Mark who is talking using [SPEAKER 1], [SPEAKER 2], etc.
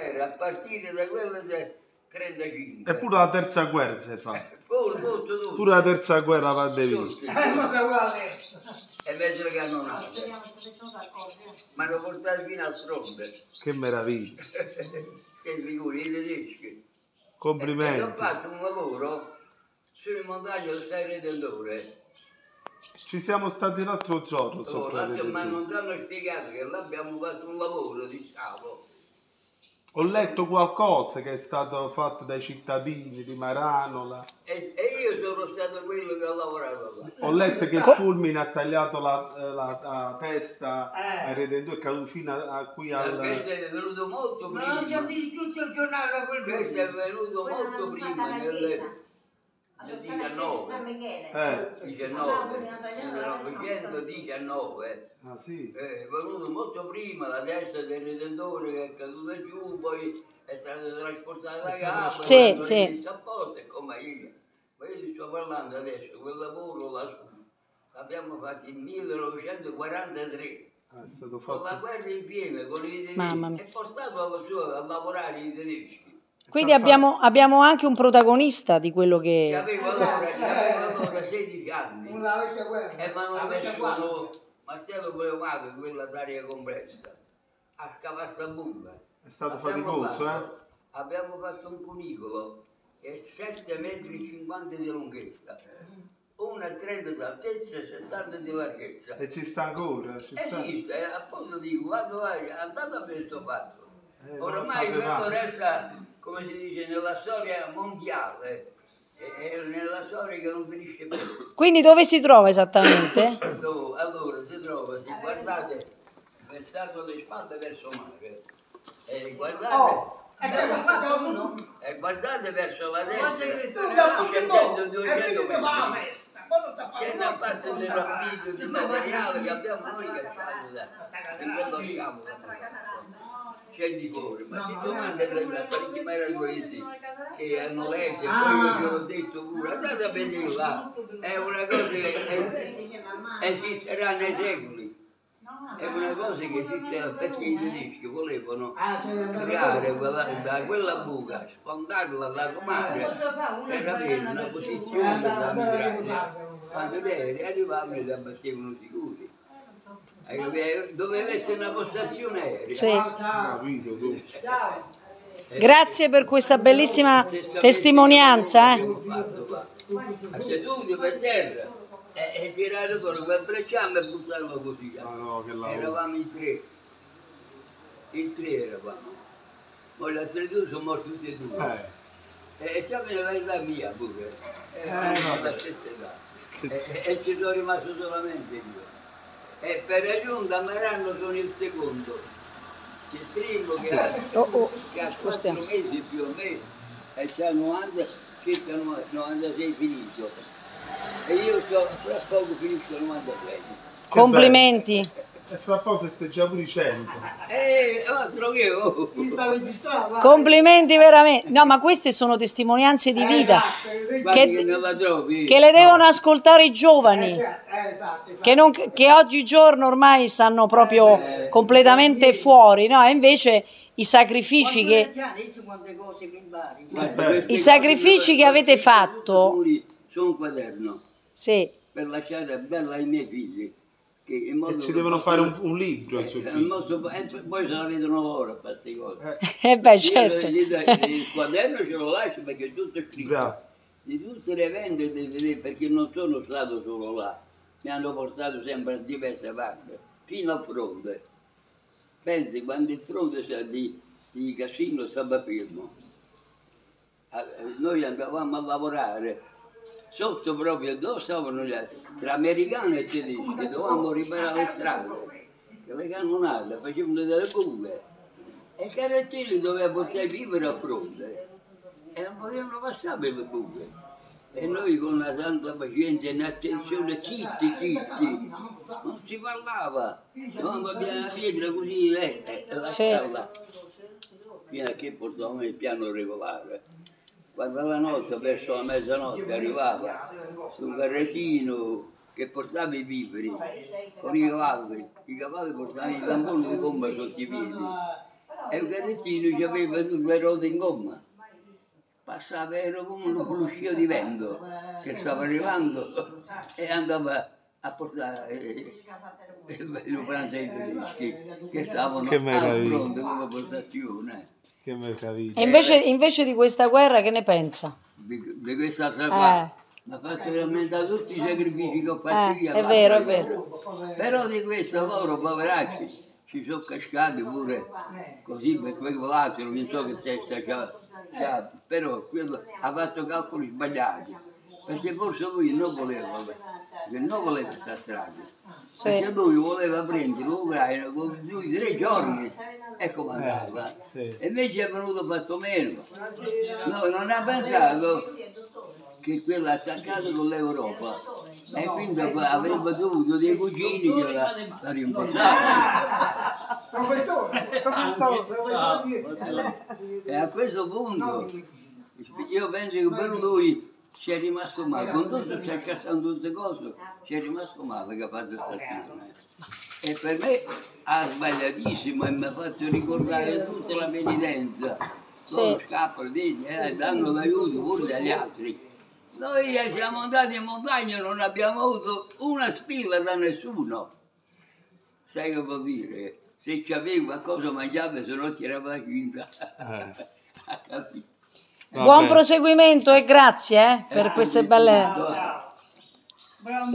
[SPEAKER 1] Era a partire da quello del 35.
[SPEAKER 2] E pure la terza guerra si fa.
[SPEAKER 1] Pure, tutto, tutto.
[SPEAKER 2] Pure la terza guerra va.
[SPEAKER 1] Tutti.
[SPEAKER 3] Eh, ma che uguale.
[SPEAKER 1] E invece che hanno nato. Mi hanno portato fino al fronte.
[SPEAKER 2] Che meraviglia.
[SPEAKER 1] che figuri, i tedeschi. E ho
[SPEAKER 2] Complimenti.
[SPEAKER 1] fatto un lavoro sulle montagne del Sei Redentore.
[SPEAKER 2] Ci siamo stati l'altro giorno
[SPEAKER 1] Oh,
[SPEAKER 2] sopra
[SPEAKER 1] l'altro ma non ti hanno spiegato che là abbiamo fatto un lavoro di scavo.
[SPEAKER 2] Ho letto qualcosa che è stato fatto dai cittadini di Maranola.
[SPEAKER 1] E, e io sono stato quello che ha lavorato là.
[SPEAKER 2] Ho letto che il fulmine ha tagliato la, la- la testa
[SPEAKER 3] Eh.
[SPEAKER 2] ai redentore, è caduto fino a, a qui al...
[SPEAKER 1] Questo è venuto molto
[SPEAKER 3] Ma non
[SPEAKER 1] prima.
[SPEAKER 3] c'è tutto il giornale da quel
[SPEAKER 1] Questo è venuto molto prima 19.
[SPEAKER 2] Eh,
[SPEAKER 1] 19, 1919.
[SPEAKER 2] ah sì.
[SPEAKER 1] Eh, È venuto molto prima la testa del Redentore che è caduta giù, poi è stata trasportata a casa,
[SPEAKER 4] Sì, sì.
[SPEAKER 1] rimessa a posto e come io. Ma io ti sto parlando adesso, quel lavoro lassù l'abbiamo fatto nel 1943.
[SPEAKER 2] Ah, È stato
[SPEAKER 1] Con la
[SPEAKER 2] fatto...
[SPEAKER 1] guerra in piena, con i tedeschi,
[SPEAKER 4] Mamma mia.
[SPEAKER 1] è portato a lavorare i tedeschi.
[SPEAKER 4] Quindi abbiamo, abbiamo anche un protagonista di quello
[SPEAKER 1] Che
[SPEAKER 4] che...
[SPEAKER 1] aveva allora, che aveva allora 16 anni.
[SPEAKER 3] Una vecchia guerra.
[SPEAKER 1] E mi hanno
[SPEAKER 3] La
[SPEAKER 1] messo Marcello Pleomato, quella d'aria complessa, a scavare sta buca.
[SPEAKER 2] È stato
[SPEAKER 1] Abbiamo
[SPEAKER 2] faticoso,
[SPEAKER 1] fatto-
[SPEAKER 2] eh?
[SPEAKER 1] Abbiamo fatto un cunicolo che è 7 metri e 50 di lunghezza, 1,30 di altezza e 70 di larghezza.
[SPEAKER 2] E ci sta ancora, ci sta.
[SPEAKER 1] Esiste, appunto dico, quando vai, andate a vedere questo fatto.
[SPEAKER 2] Eh,
[SPEAKER 1] Ormai questo resta, come si dice, nella storia mondiale, e- e nella storia che non finisce più.
[SPEAKER 4] Quindi dove si trova esattamente?
[SPEAKER 1] Dove- Allora si trova, se guardate, versato le spalle verso mare, e guardate,
[SPEAKER 3] Oh, e che l'ha fatto uno?
[SPEAKER 1] e guardate verso la destra,
[SPEAKER 3] che tu da
[SPEAKER 1] c'è
[SPEAKER 3] tutti i
[SPEAKER 1] 100,
[SPEAKER 3] modi. E
[SPEAKER 1] 200
[SPEAKER 3] quindi ti fa la
[SPEAKER 1] metri. C'è una parte del rapito di materiale che abbiamo noi cacciato da di quello scavo. C'è di fuori, ma si domanda da parecchi meravigliosi che hanno letto e poi io ho detto pure, andate a vedere là, è una cosa che è- esisterà nei secoli. È una cosa che esisterà perché i tedeschi volevano
[SPEAKER 3] Ah,
[SPEAKER 1] creare quella, da quella buca, sfondarla dal mare per avere una posizione da migrare. Quando gli aerei arrivavano li abbattevano sicuri. Capito? Doveva essere una postazione aerea.
[SPEAKER 4] Sì.
[SPEAKER 3] Ciao.
[SPEAKER 4] Grazie per questa bellissima testimonianza. Eh.
[SPEAKER 1] Abbiamo fatto là. A seduti per terra e, e tirare fuori quel brecciame e buttarlo così.
[SPEAKER 2] Ah no, che lavoro.
[SPEAKER 1] Eravamo in tre. In tre eravamo. Poi gli altri due sono morti tutti e due.
[SPEAKER 2] Eh,
[SPEAKER 1] E vai la mia pure. E,
[SPEAKER 2] Eh,
[SPEAKER 1] età. E, e ci sono rimasto solamente io. E per aggiunta Marano sono il secondo. Il primo che ha,
[SPEAKER 4] Oh, oh,
[SPEAKER 1] che ha 4
[SPEAKER 4] spostiamo.
[SPEAKER 1] mesi più o meno e c'ha 90, circa 96 finito. E io so, fra poco finisco 96.
[SPEAKER 4] Complimenti.
[SPEAKER 2] E fra poco festeggiamo i 100.
[SPEAKER 1] E altro che oh.
[SPEAKER 3] Sta registrando?
[SPEAKER 4] Complimenti veramente. No, ma queste sono testimonianze di vita
[SPEAKER 1] Guardi
[SPEAKER 4] che,
[SPEAKER 1] che trovi.
[SPEAKER 4] che le devono ascoltare i giovani.
[SPEAKER 3] Esatto,
[SPEAKER 4] Che, non- che oggigiorno ormai stanno proprio completamente fuori, no? E invece i sacrifici che, I sacrifici che avete fatto-
[SPEAKER 1] Sono un quaderno
[SPEAKER 4] sì,
[SPEAKER 1] per lasciare bella ai miei figli. Che in modo
[SPEAKER 2] E ci devono fare un, un libro
[SPEAKER 1] Eh, in modo- e poi se la vedono loro queste cose.
[SPEAKER 2] Eh,
[SPEAKER 4] eh beh,
[SPEAKER 1] Io
[SPEAKER 4] certo.
[SPEAKER 1] gli do- il quaderno ce lo lascio perché è tutto scritto.
[SPEAKER 2] bravo.
[SPEAKER 1] Di tutte le vendite, perché non sono stato solo là, mi hanno portato sempre a diverse parti, fino a fronte. Pensi, quando il fronte sa di, di Cassino stava fermo, eh, noi andavamo a lavorare, sotto proprio dove stavano gli altri, tra americani e tedeschi, dovevamo riparare le strade, che le cannonate facevano delle buche. E i carrettini doveva portare i viveri a fronte e non potevano passare per le buche. E noi con una tanta pazienza e un'attenzione zitti, zitti, non si parlava. Dovevamo abbiamo una pietra così eh, e lasciarla. Fino a che portavamo il piano regolare. Quando la notte, verso la mezzanotte, arrivava su un carrettino che portava i viveri con i cavalli. I cavalli portavano i tamponi di gomma sotto i piedi. e il carrettino aveva tutte le ruote in gomma. Passava, era come un fruscio di vento che stava arrivando e andava a portare eh, il pranzo ai tedeschi che stavano
[SPEAKER 2] Che meraviglia.
[SPEAKER 1] fronte come postazione.
[SPEAKER 2] Che meraviglia.
[SPEAKER 4] E invece, invece di questa guerra che ne pensa?
[SPEAKER 1] Di, di questa qua.
[SPEAKER 4] Eh.
[SPEAKER 1] Mi ha fatto veramente tutti i sacrifici che ho fatto
[SPEAKER 4] Eh,
[SPEAKER 1] io.
[SPEAKER 4] è vero, è vero.
[SPEAKER 1] Però di questo loro, poveracci, ci sono cascati pure così per quell'altro, non so che testa c'ha, c'ha, però quello ha fatto calcoli sbagliati. Perché forse lui non voleva, perché non voleva questa strada.
[SPEAKER 4] Sì.
[SPEAKER 1] Perché lui voleva prendere l'Ucraina con lui tre giorni e come andava.
[SPEAKER 2] sì.
[SPEAKER 1] E invece è venuto fatto meno. No, non ha pensato che quello ha attaccato con l'Europa e quindi avrebbe dovuto dei cugini che la, la rimborsavano.
[SPEAKER 3] Professore, professore, professore.
[SPEAKER 1] E a questo punto io penso che per lui ci è rimasto male, con tutto sta cassando tutte cose, ci è rimasto male che ha fatto stazione. E per me ha sbagliatissimo e mi ha fatto ricordare tutta la penitenza. Loro
[SPEAKER 4] Sì.
[SPEAKER 1] scappano, dite, eh, danno l'aiuto pure agli altri. Noi eh, siamo andati in montagna e non abbiamo avuto una spilla da nessuno. Sai che vuol dire? Se c'avevi qualcosa mangiavi, se no ti era.
[SPEAKER 2] Eh.
[SPEAKER 1] Ha capito?
[SPEAKER 2] Va
[SPEAKER 4] Buon
[SPEAKER 2] bene.
[SPEAKER 4] proseguimento e grazie eh, per queste belle...
[SPEAKER 1] Bravo.
[SPEAKER 3] Bravo.